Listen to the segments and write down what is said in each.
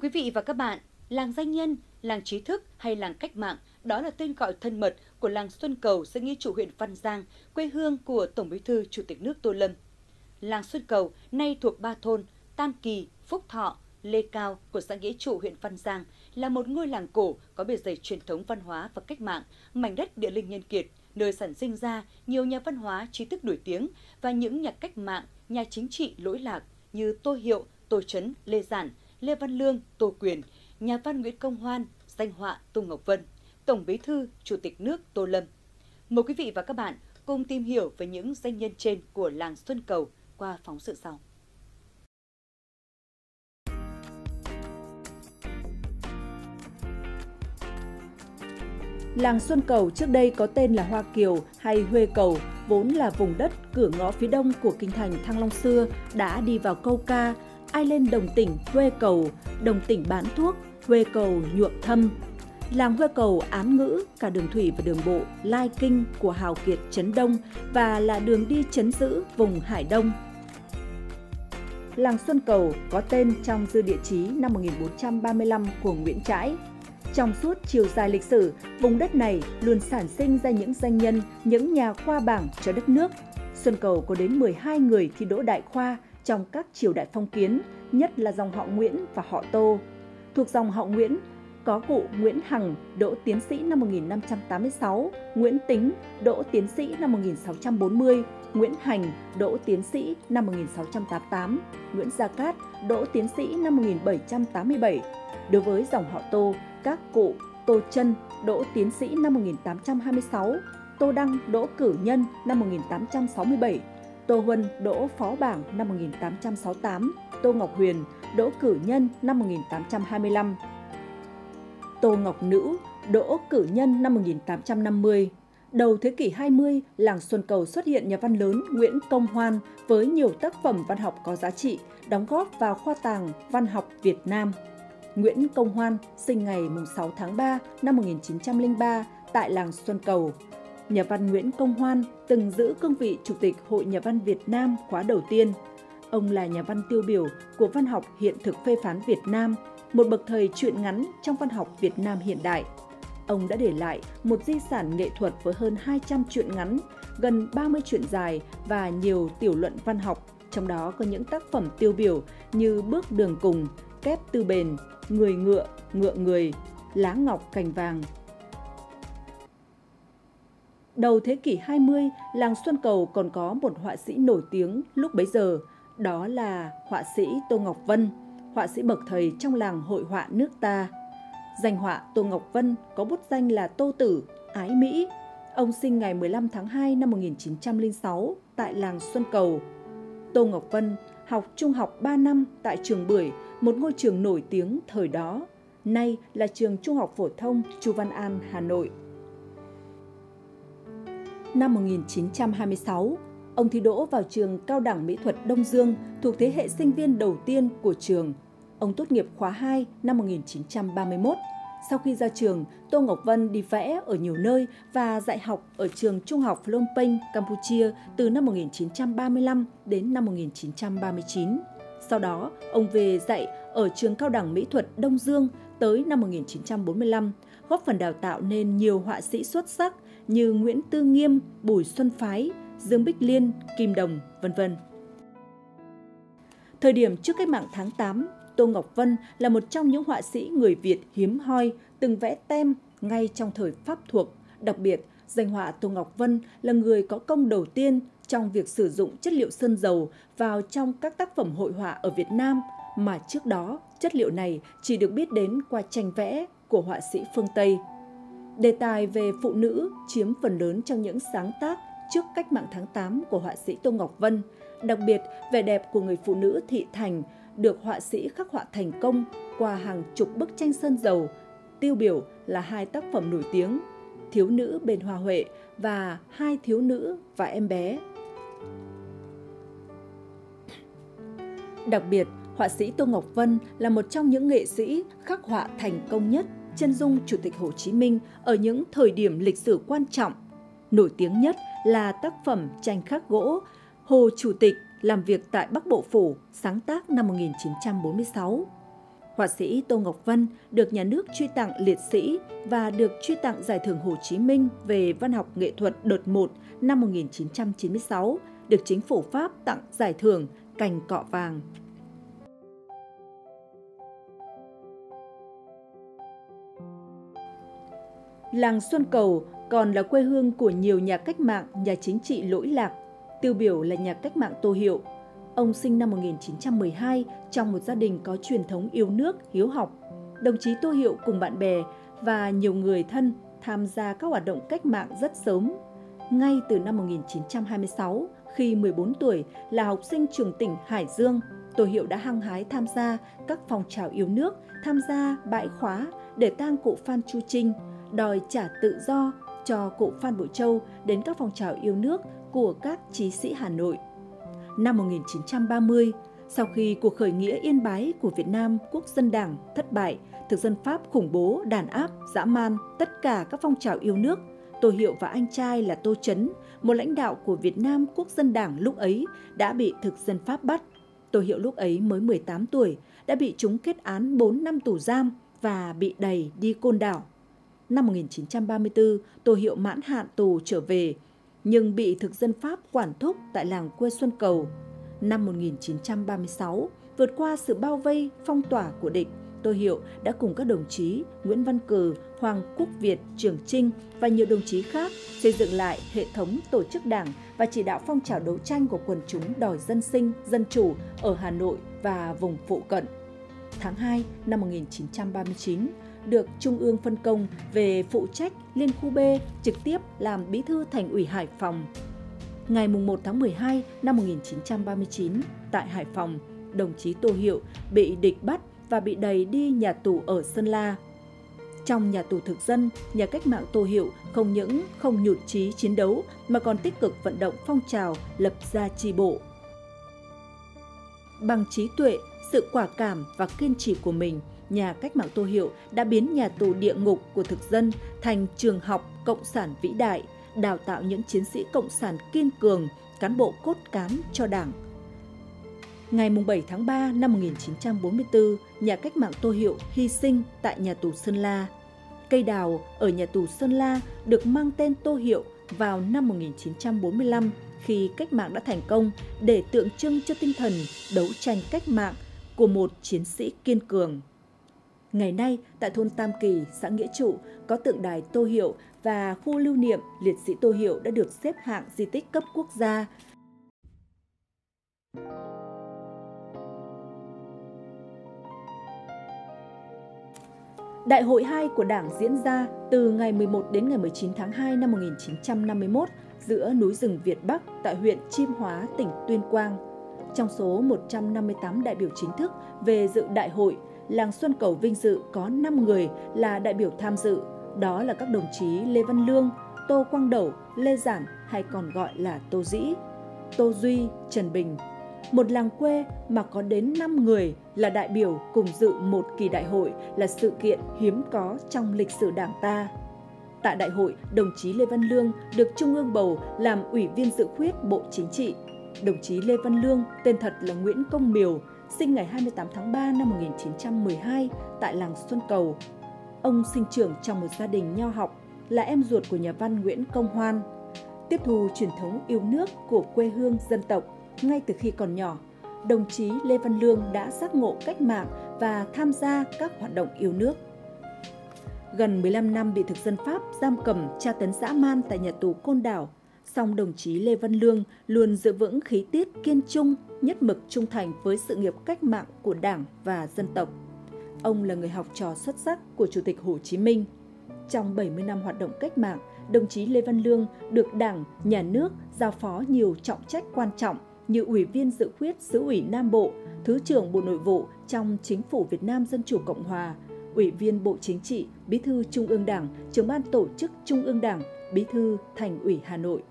quý vị và các bạn, làng danh nhân, làng trí thức hay làng cách mạng đó là tên gọi thân mật của làng Xuân Cầu xã Nghĩa Trụ huyện Văn Giang, quê hương của Tổng Bí thư Chủ tịch nước Tô Lâm. Làng Xuân Cầu nay thuộc ba thôn Tam Kỳ, Phúc Thọ, Lê Cao của xã Nghĩa Trụ huyện Văn Giang là một ngôi làng cổ có bề dày truyền thống văn hóa và cách mạng, mảnh đất địa linh nhân kiệt, nơi sản sinh ra nhiều nhà văn hóa trí thức nổi tiếng và những nhà cách mạng, nhà chính trị lỗi lạc như Tô Hiệu, Tô Trấn, Lê Giản, Lê Văn Lương, Tô Quyền, nhà văn Nguyễn Công Hoan, danh họa Tô Ngọc Vân, Tổng Bí thư, Chủ tịch nước Tô Lâm. Mời quý vị và các bạn cùng tìm hiểu về những danh nhân trên của làng Xuân Cầu qua phóng sự sau. Làng Xuân Cầu trước đây có tên là Hoa Kiều hay Huê Cầu, vốn là vùng đất cửa ngõ phía đông của kinh thành Thăng Long xưa, đã đi vào câu ca ai lên đồng tỉnh Huê Cầu, đồng tỉnh bán thuốc, Huê Cầu nhuộm thâm. Làng Huê Cầu án ngữ cả đường thủy và đường bộ Lai Kinh của Hào Kiệt Trấn Đông và là đường đi chấn giữ vùng Hải Đông. Làng Xuân Cầu có tên trong dư địa chí năm 1435 của Nguyễn Trãi. Trong suốt chiều dài lịch sử, vùng đất này luôn sản sinh ra những danh nhân, những nhà khoa bảng cho đất nước. Xuân Cầu có đến 12 người thi đỗ đại khoa trong các triều đại phong kiến, nhất là dòng họ Nguyễn và họ Tô. Thuộc dòng họ Nguyễn có cụ Nguyễn Hằng, đỗ tiến sĩ năm 1586, Nguyễn Tính, đỗ tiến sĩ năm 1640, Nguyễn Hành, đỗ tiến sĩ năm 1688, Nguyễn Gia Cát, đỗ tiến sĩ năm 1787. Đối với dòng họ Tô, các cụ Tô Trân, đỗ tiến sĩ năm 1826, Tô Đăng, đỗ cử nhân năm 1867, Tô Huân đỗ phó bảng năm 1868, Tô Ngọc Huyền đỗ cử nhân năm 1825. Tô Ngọc Nữ đỗ cử nhân năm 1850. Đầu thế kỷ 20, làng Xuân Cầu xuất hiện nhà văn lớn Nguyễn Công Hoan với nhiều tác phẩm văn học có giá trị, đóng góp vào khoa tàng văn học Việt Nam. Nguyễn Công Hoan sinh ngày 6 tháng 3 năm 1903 tại làng Xuân Cầu, nhà văn Nguyễn Công Hoan từng giữ cương vị Chủ tịch Hội Nhà văn Việt Nam khóa đầu tiên. Ông là nhà văn tiêu biểu của văn học hiện thực phê phán Việt Nam, một bậc thầy truyện ngắn trong văn học Việt Nam hiện đại. Ông đã để lại một di sản nghệ thuật với hơn 200 truyện ngắn, gần 30 truyện dài và nhiều tiểu luận văn học, trong đó có những tác phẩm tiêu biểu như Bước đường cùng, Kép tư bền, Người ngựa, Ngựa người, Lá ngọc cành vàng, Đầu thế kỷ 20, làng Xuân Cầu còn có một họa sĩ nổi tiếng lúc bấy giờ, đó là họa sĩ Tô Ngọc Vân, họa sĩ bậc thầy trong làng hội họa nước ta. Danh họa Tô Ngọc Vân có bút danh là Tô Tử, Ái Mỹ. Ông sinh ngày 15 tháng 2 năm 1906 tại làng Xuân Cầu. Tô Ngọc Vân học trung học 3 năm tại trường Bưởi, một ngôi trường nổi tiếng thời đó, nay là trường Trung học phổ thông Chu Văn An, Hà Nội. Năm 1926, ông thi đỗ vào trường Cao đẳng Mỹ thuật Đông Dương thuộc thế hệ sinh viên đầu tiên của trường. Ông tốt nghiệp khóa 2 năm 1931. Sau khi ra trường, Tô Ngọc Vân đi vẽ ở nhiều nơi và dạy học ở trường Trung học Phnom Penh, Campuchia từ năm 1935 đến năm 1939. Sau đó, ông về dạy ở trường Cao đẳng Mỹ thuật Đông Dương tới năm 1945, góp phần đào tạo nên nhiều họa sĩ xuất sắc như Nguyễn Tư Nghiêm, Bùi Xuân Phái, Dương Bích Liên, Kim Đồng, vân vân. Thời điểm trước cách mạng tháng 8, Tô Ngọc Vân là một trong những họa sĩ người Việt hiếm hoi từng vẽ tem ngay trong thời Pháp thuộc. Đặc biệt, danh họa Tô Ngọc Vân là người có công đầu tiên trong việc sử dụng chất liệu sơn dầu vào trong các tác phẩm hội họa ở Việt Nam mà trước đó chất liệu này chỉ được biết đến qua tranh vẽ của họa sĩ phương Tây. Đề tài về phụ nữ chiếm phần lớn trong những sáng tác trước cách mạng tháng 8 của họa sĩ Tô Ngọc Vân. Đặc biệt, vẻ đẹp của người phụ nữ thị thành được họa sĩ khắc họa thành công qua hàng chục bức tranh sơn dầu, tiêu biểu là hai tác phẩm nổi tiếng Thiếu nữ bên hoa huệ và Hai thiếu nữ và em bé. Đặc biệt, họa sĩ Tô Ngọc Vân là một trong những nghệ sĩ khắc họa thành công nhất chân dung Chủ tịch Hồ Chí Minh ở những thời điểm lịch sử quan trọng. Nổi tiếng nhất là tác phẩm tranh khắc gỗ Hồ Chủ tịch làm việc tại Bắc Bộ Phủ, sáng tác năm 1946. Họa sĩ Tô Ngọc Vân được nhà nước truy tặng liệt sĩ và được truy tặng Giải thưởng Hồ Chí Minh về văn học nghệ thuật đợt 1 năm 1996, được chính phủ Pháp tặng giải thưởng Cành Cọ Vàng. Làng Xuân Cầu còn là quê hương của nhiều nhà cách mạng, nhà chính trị lỗi lạc, tiêu biểu là nhà cách mạng Tô Hiệu. Ông sinh năm 1912 trong một gia đình có truyền thống yêu nước, hiếu học. Đồng chí Tô Hiệu cùng bạn bè và nhiều người thân tham gia các hoạt động cách mạng rất sớm. Ngay từ năm 1926, khi 14 tuổi là học sinh trường tỉnh Hải Dương, Tô Hiệu đã hăng hái tham gia các phong trào yêu nước, tham gia bãi khóa để tang cụ Phan Chu Trinh, đòi trả tự do cho cụ Phan Bội Châu đến các phong trào yêu nước của các chí sĩ Hà Nội. Năm 1930, sau khi cuộc khởi nghĩa yên bái của Việt Nam Quốc dân Đảng thất bại, thực dân Pháp khủng bố, đàn áp, dã man tất cả các phong trào yêu nước, Tô Hiệu và anh trai là Tô Chấn, một lãnh đạo của Việt Nam Quốc dân Đảng lúc ấy đã bị thực dân Pháp bắt. Tô Hiệu lúc ấy mới 18 tuổi, đã bị chúng kết án 4 năm tù giam và bị đẩy đi côn đảo năm 1934, Tô Hiệu mãn hạn tù trở về, nhưng bị thực dân Pháp quản thúc tại làng quê Xuân Cầu. Năm 1936, vượt qua sự bao vây, phong tỏa của địch, Tô Hiệu đã cùng các đồng chí Nguyễn Văn Cử, Hoàng Quốc Việt, Trường Trinh và nhiều đồng chí khác xây dựng lại hệ thống tổ chức đảng và chỉ đạo phong trào đấu tranh của quần chúng đòi dân sinh, dân chủ ở Hà Nội và vùng phụ cận. Tháng 2 năm 1939, được Trung ương phân công về phụ trách Liên khu B trực tiếp làm bí thư thành ủy Hải Phòng. Ngày 1 tháng 12 năm 1939, tại Hải Phòng, đồng chí Tô Hiệu bị địch bắt và bị đẩy đi nhà tù ở Sơn La. Trong nhà tù thực dân, nhà cách mạng Tô Hiệu không những không nhụt chí chiến đấu mà còn tích cực vận động phong trào lập ra tri bộ. Bằng trí tuệ, sự quả cảm và kiên trì của mình, nhà cách mạng Tô Hiệu đã biến nhà tù địa ngục của thực dân thành trường học cộng sản vĩ đại, đào tạo những chiến sĩ cộng sản kiên cường, cán bộ cốt cán cho Đảng. Ngày 7 tháng 3 năm 1944, nhà cách mạng Tô Hiệu hy sinh tại nhà tù Sơn La. Cây đào ở nhà tù Sơn La được mang tên Tô Hiệu vào năm 1945 khi cách mạng đã thành công để tượng trưng cho tinh thần đấu tranh cách mạng của một chiến sĩ kiên cường. Ngày nay, tại thôn Tam Kỳ, xã Nghĩa Trụ, có tượng đài Tô Hiệu và khu lưu niệm liệt sĩ Tô Hiệu đã được xếp hạng di tích cấp quốc gia. Đại hội 2 của Đảng diễn ra từ ngày 11 đến ngày 19 tháng 2 năm 1951 giữa núi rừng Việt Bắc tại huyện Chiêm Hóa, tỉnh Tuyên Quang. Trong số 158 đại biểu chính thức về dự đại hội, làng Xuân Cầu vinh dự có 5 người là đại biểu tham dự, đó là các đồng chí Lê Văn Lương, Tô Quang Đẩu, Lê Giản hay còn gọi là Tô Dĩ, Tô Duy, Trần Bình. Một làng quê mà có đến 5 người là đại biểu cùng dự một kỳ đại hội là sự kiện hiếm có trong lịch sử đảng ta. Tại đại hội, đồng chí Lê Văn Lương được Trung ương bầu làm ủy viên dự khuyết Bộ Chính trị. Đồng chí Lê Văn Lương, tên thật là Nguyễn Công Miều, sinh ngày 28 tháng 3 năm 1912 tại làng Xuân Cầu. Ông sinh trưởng trong một gia đình nho học, là em ruột của nhà văn Nguyễn Công Hoan. Tiếp thu truyền thống yêu nước của quê hương dân tộc ngay từ khi còn nhỏ, đồng chí Lê Văn Lương đã giác ngộ cách mạng và tham gia các hoạt động yêu nước. Gần 15 năm bị thực dân Pháp giam cầm tra tấn dã man tại nhà tù Côn Đảo, song đồng chí Lê Văn Lương luôn giữ vững khí tiết kiên trung, nhất mực trung thành với sự nghiệp cách mạng của Đảng và dân tộc. Ông là người học trò xuất sắc của Chủ tịch Hồ Chí Minh. Trong 70 năm hoạt động cách mạng, đồng chí Lê Văn Lương được Đảng, Nhà nước giao phó nhiều trọng trách quan trọng như Ủy viên dự khuyết xứ ủy Nam Bộ, Thứ trưởng Bộ Nội vụ trong Chính phủ Việt Nam Dân Chủ Cộng Hòa, Ủy viên Bộ Chính trị, Bí thư Trung ương Đảng, trưởng ban tổ chức Trung ương Đảng, Bí thư Thành ủy Hà Nội.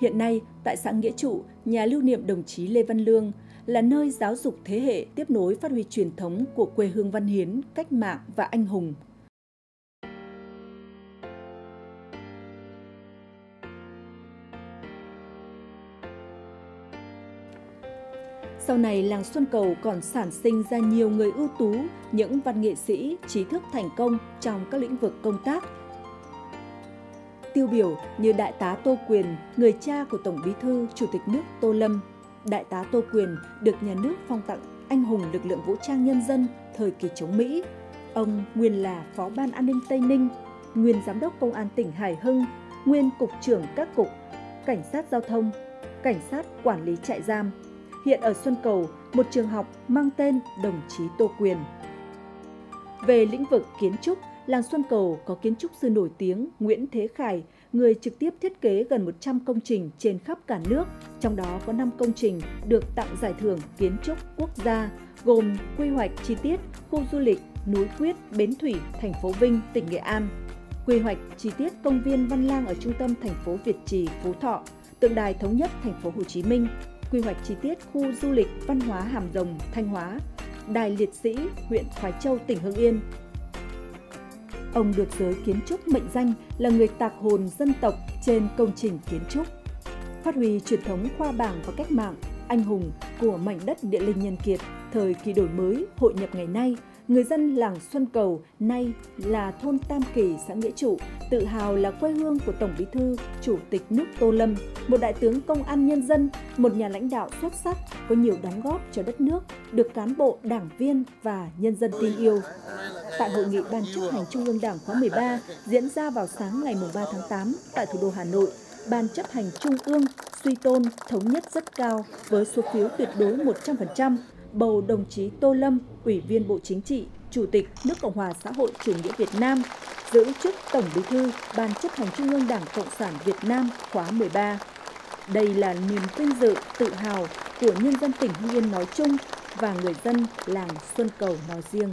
Hiện nay, tại xã Nghĩa Trụ, nhà lưu niệm đồng chí Lê Văn Lương là nơi giáo dục thế hệ tiếp nối phát huy truyền thống của quê hương văn hiến, cách mạng và anh hùng. Sau này, làng Xuân Cầu còn sản sinh ra nhiều người ưu tú, những văn nghệ sĩ, trí thức thành công trong các lĩnh vực công tác. Tiêu biểu như Đại tá Tô Quyền, người cha của Tổng bí thư Chủ tịch nước Tô Lâm. Đại tá Tô Quyền được nhà nước phong tặng anh hùng lực lượng vũ trang nhân dân thời kỳ chống Mỹ. Ông nguyên là Phó ban An ninh Tây Ninh, nguyên Giám đốc Công an tỉnh Hải Hưng, nguyên Cục trưởng các cục, Cảnh sát Giao thông, Cảnh sát Quản lý trại giam, hiện ở Xuân Cầu, một trường học mang tên đồng chí Tô Quyền. Về lĩnh vực kiến trúc, làng Xuân Cầu có kiến trúc sư nổi tiếng Nguyễn Thế Khải, người trực tiếp thiết kế gần 100 công trình trên khắp cả nước, trong đó có 5 công trình được tặng giải thưởng kiến trúc quốc gia, gồm quy hoạch chi tiết khu du lịch núi Quyết, Bến Thủy, thành phố Vinh, tỉnh Nghệ An, quy hoạch chi tiết công viên Văn Lang ở trung tâm thành phố Việt Trì, Phú Thọ, tượng đài thống nhất thành phố Hồ Chí Minh, quy hoạch chi tiết khu du lịch văn hóa Hàm Rồng, Thanh Hóa, Đài Liệt sĩ, huyện Khói Châu, tỉnh Hưng Yên. Ông được giới kiến trúc mệnh danh là người tạc hồn dân tộc trên công trình kiến trúc. Phát huy truyền thống khoa bảng và cách mạng, anh hùng của mảnh đất địa linh nhân kiệt thời kỳ đổi mới, hội nhập ngày nay – người dân làng Xuân Cầu nay là thôn Tam Kỳ, xã Nghĩa Trụ, tự hào là quê hương của Tổng Bí thư, Chủ tịch nước Tô Lâm, một đại tướng công an nhân dân, một nhà lãnh đạo xuất sắc có nhiều đóng góp cho đất nước, được cán bộ, đảng viên và nhân dân tin yêu. Tại hội nghị Ban chấp hành Trung ương Đảng khóa 13 diễn ra vào sáng ngày 3 tháng 8 tại thủ đô Hà Nội, Ban chấp hành Trung ương suy tôn thống nhất rất cao với số phiếu tuyệt đối 100%, bầu đồng chí Tô Lâm, Ủy viên Bộ Chính trị, Chủ tịch nước Cộng hòa xã hội chủ nghĩa Việt Nam, giữ chức Tổng Bí thư Ban chấp hành Trung ương Đảng Cộng sản Việt Nam khóa 13. Đây là niềm vinh dự, tự hào của nhân dân tỉnh Hưng Yên nói chung và người dân làng Xuân Cầu nói riêng.